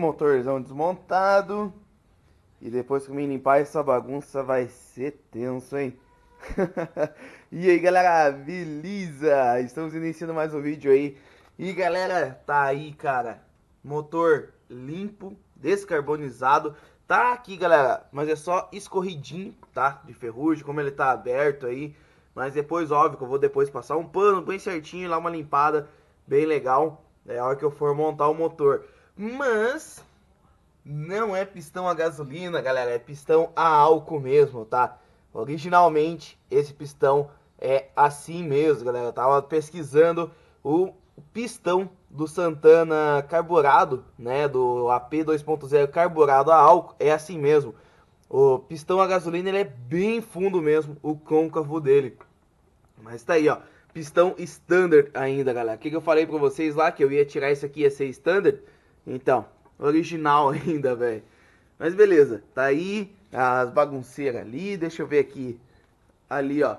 motorzão desmontado. E depois que me limpar essa bagunça vai ser tenso, hein? e aí galera, beleza? Estamos iniciando mais um vídeo aí. E galera, tá aí cara, motor limpo, descarbonizado. Tá aqui galera, mas é só escorridinho, tá? De ferrugem, como ele tá aberto aí. Mas depois, óbvio, que eu vou depois passar um pano bem certinho, lá uma limpada bem legal. É a hora que eu for montar o motor. Mas não é pistão a gasolina, galera, é pistão a álcool mesmo, tá? Originalmente esse pistão é assim mesmo, galera. Eu tava pesquisando o pistão do Santana carburado, né, do AP 2.0 carburado a álcool, é assim mesmo. O pistão a gasolina ele é bem fundo mesmo, o côncavo dele. Mas tá aí, ó pistão standard ainda, galera. O que, que eu falei pra vocês lá? Que eu ia tirar isso aqui, ia ser standard? Então, original ainda, velho. Mas beleza, tá aí as bagunceiras ali. Deixa eu ver aqui. Ali, ó.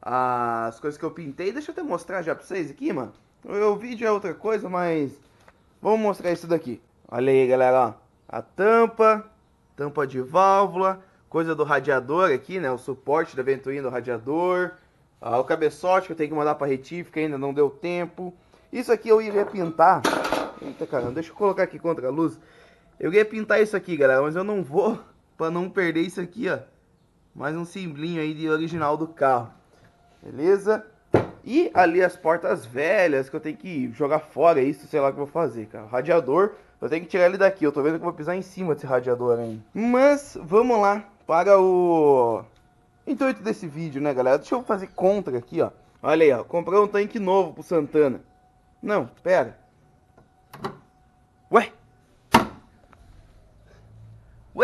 As coisas que eu pintei. Deixa eu até mostrar já pra vocês aqui, mano. O vídeo é outra coisa, mas... Vamos mostrar isso daqui. Olha aí, galera, ó. A tampa. Tampa de válvula. Coisa do radiador aqui, né? O suporte da ventoinha do radiador. Ah, o cabeçote que eu tenho que mandar para retífica, ainda não deu tempo. Isso aqui eu iria pintar. Eita caramba, deixa eu colocar aqui contra a luz. Eu ia pintar isso aqui, galera, mas eu não vou para não perder isso aqui, ó. Mais um simbolinho aí de original do carro. Beleza? E ali as portas velhas que eu tenho que jogar fora, isso, sei lá o que eu vou fazer, cara. Radiador, eu tenho que tirar ele daqui. Eu tô vendo que eu vou pisar em cima desse radiador ainda. Mas vamos lá para o intuito desse vídeo, né, galera? Deixa eu fazer contra aqui, ó. Olha aí, ó. Comprei um tanque novo pro Santana. Não, pera. Ué?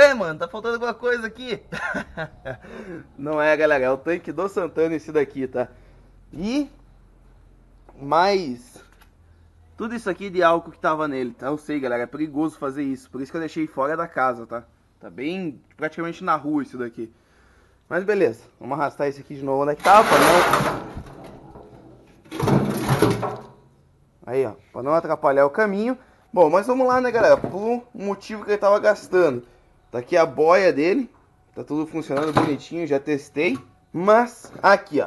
Ué, mano, tá faltando alguma coisa aqui. Não é, galera. É o tanque do Santana esse daqui, tá? E... Mais... Tudo isso aqui de álcool que tava nele, tá? Eu sei, galera. É perigoso fazer isso. Por isso que eu deixei fora da casa, tá? Tá bem... Praticamente na rua isso daqui. Mas beleza, vamos arrastar esse aqui de novo onde é que tava, pra não... Aí, ó, pra não atrapalhar o caminho. Bom, mas vamos lá, né, galera, por motivo que ele tava gastando. Tá aqui a boia dele, tá tudo funcionando bonitinho, já testei. Mas, aqui, ó,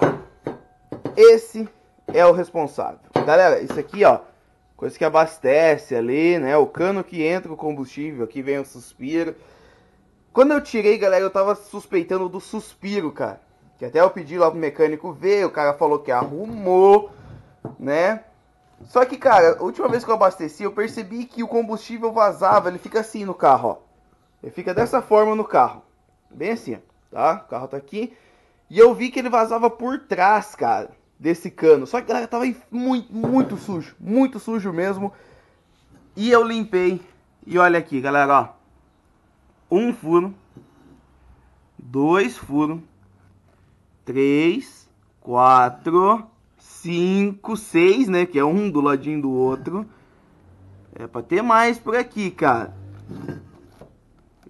esse é o responsável. Galera, isso aqui, ó, coisa que abastece ali, né, o cano que entra o combustível, aqui vem o suspiro. Quando eu tirei, galera, eu tava suspeitando do suspiro, cara. Que até eu pedi lá pro mecânico ver, o cara falou que arrumou, né? Só que, cara, a última vez que eu abasteci, eu percebi que o combustível vazava, ele fica assim no carro, ó. Ele fica dessa forma no carro. Bem assim, tá? O carro tá aqui. E eu vi que ele vazava por trás, cara, desse cano. Só que, galera, tava muito, muito sujo. Muito sujo mesmo. E eu limpei. E olha aqui, galera, ó um furo, dois furos, três, quatro, cinco, seis, né? Que é um do ladinho do outro. É pra ter mais por aqui, cara.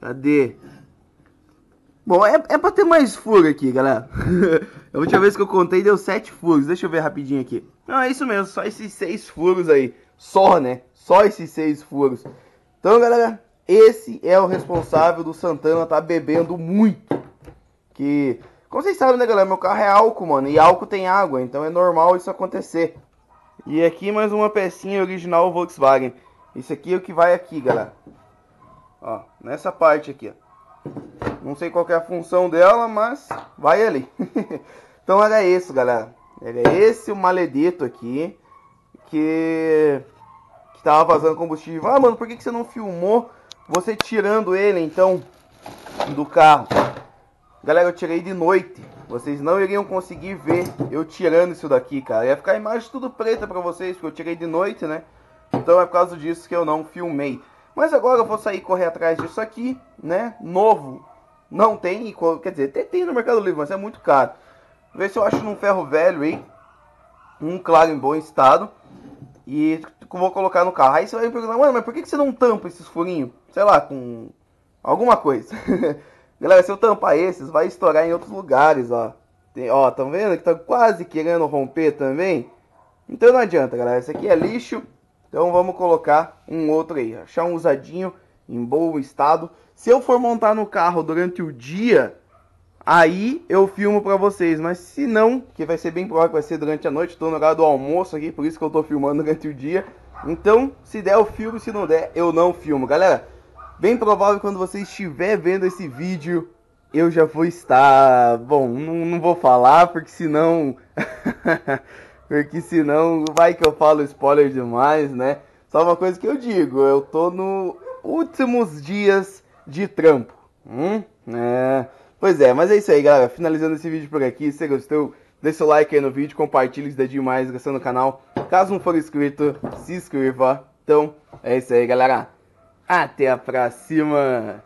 Cadê? Bom, é, é pra ter mais furo aqui, galera. a última vez que eu contei deu sete furos. Deixa eu ver rapidinho aqui. Não, é isso mesmo, só esses seis furos aí. Só, né? Só esses seis furos. Então, galera, esse é o responsável do Santana tá bebendo muito. Que, como vocês sabem, né, galera? Meu carro é álcool, mano. E álcool tem água, então é normal isso acontecer. E aqui mais uma pecinha original Volkswagen. Isso aqui é o que vai aqui, galera. Ó, nessa parte aqui, ó. Não sei qual é a função dela, mas vai ali. então era isso, galera. Era esse o maledito aqui. Que... Que tava vazando combustível. Ah, mano, por que, que você não filmou você tirando ele, então, do carro. Galera, eu tirei de noite. Vocês não iriam conseguir ver eu tirando isso daqui, cara. Ia ficar a imagem tudo preta pra vocês, porque eu tirei de noite, né? Então é por causa disso que eu não filmei. Mas agora eu vou sair correr atrás disso aqui, né? Novo. Não tem, quer dizer, até tem no Mercado Livre, mas é muito caro. Ver se eu acho num ferro velho aí. Um claro em bom estado. E vou colocar no carro. Aí você vai me perguntar, mano, mas por que você não tampa esses furinhos? Sei lá, com alguma coisa. Galera, se eu tampar esses, vai estourar em outros lugares, ó. Tem, ó, estão vendo que tá quase querendo romper também? Então não adianta, galera. Esse aqui é lixo. Então vamos colocar um outro aí, achar um usadinho em bom estado. Se eu for montar no carro durante o dia, aí eu filmo pra vocês. Mas se não, que vai ser bem provável que vai ser durante a noite, tô no horário do almoço aqui, por isso que eu tô filmando durante o dia. Então, se der eu filmo, se não der, eu não filmo. Galera, bem provável que quando você estiver vendo esse vídeo, eu já vou estar... Bom, não, não vou falar, porque senão... porque senão vai que eu falo spoiler demais, né? Só uma coisa que eu digo, eu tô no últimos dias de trampo. Hum? É... Pois é, mas é isso aí, galera. Finalizando esse vídeo por aqui. Se você gostou, deixa seu like aí no vídeo, compartilhe isso dedinho mais, gastando no canal. Caso não for inscrito, se inscreva. Então, é isso aí, galera. Até a próxima!